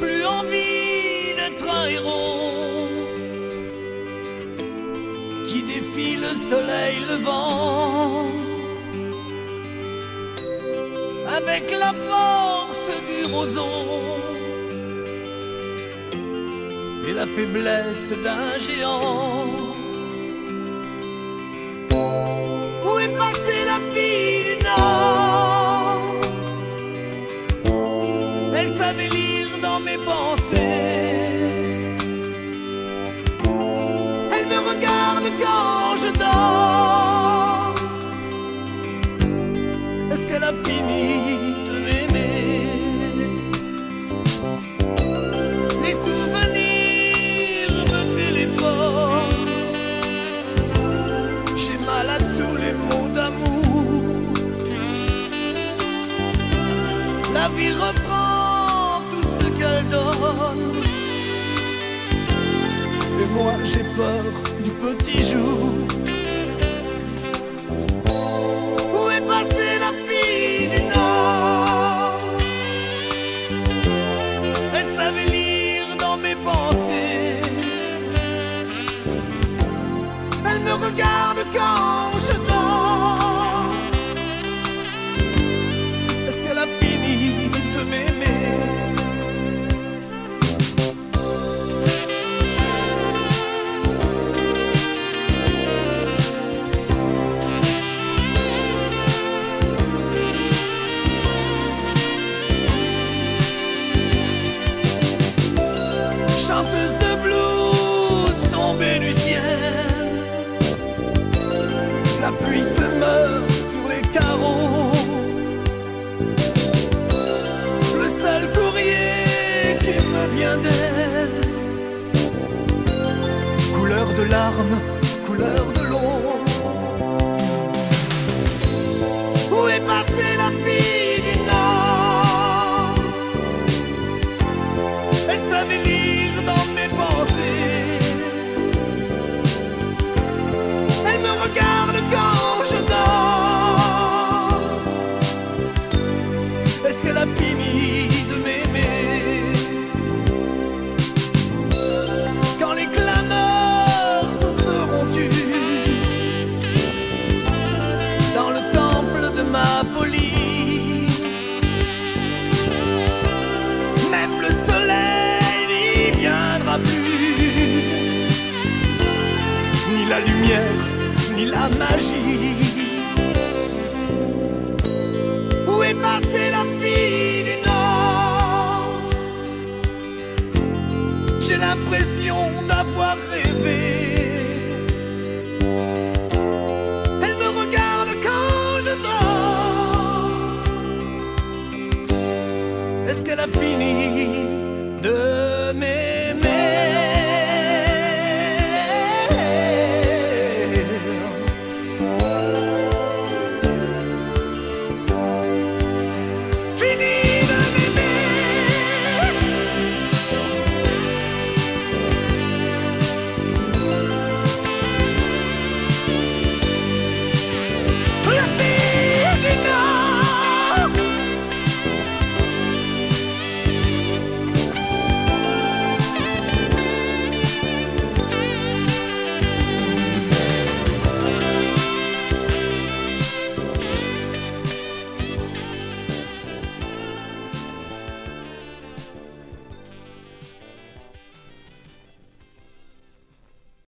plus envie d'être un héros qui défie le soleil levant avec la force du roseau et la faiblesse d'un géant. Dans mes pensées. Elle me regarde quand je dors. Est-ce qu'elle a fini de m'aimer? Les souvenirs me téléphonent. J'ai mal à tous les mots d'amour. La vie reprend Et moi j'ai peur du petit jour. Où est passée la fille du Nord? Elle savait lire dans mes pensées. Elle me regarde quand Couleur de larmes, couleur de l'eau. Où est passée la fille du Nord? Elle savait lire dans mes pensées. Elle me regarde lumière, ni la magie. Où est passée la fille du Nord? J'ai l'impression d'avoir rêvé. Elle me regarde quand je dors. Est-ce qu'elle a fini?